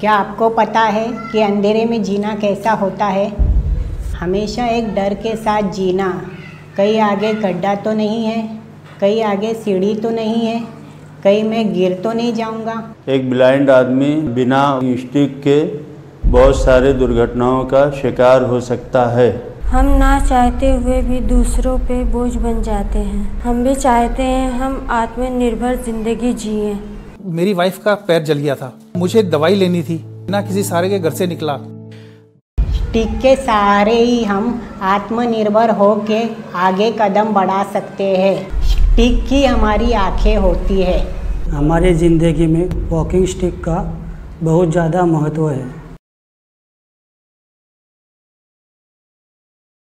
क्या आपको पता है कि अंधेरे में जीना कैसा होता है? हमेशा एक डर के साथ जीना। कहीं आगे गड्ढा तो नहीं है कहीं आगे सीढ़ी तो नहीं है कहीं मैं गिर तो नहीं जाऊँगा। एक ब्लाइंड आदमी बिना स्टिक के बहुत सारे दुर्घटनाओं का शिकार हो सकता है। हम ना चाहते हुए भी दूसरों पे बोझ बन जाते हैं। हम भी चाहते हैं हम आत्मनिर्भर ज़िंदगी जिए। मेरी वाइफ का पैर जल गया था। मुझे दवाई लेनी थी। ना किसी सारे के घर से निकला। टिक के सहारे ही हम आत्मनिर्भर हो के आगे कदम बढ़ा सकते हैं। स्टिक की हमारी आँखें होती है। हमारे ज़िंदगी में वॉकिंग स्टिक का बहुत ज़्यादा महत्व है।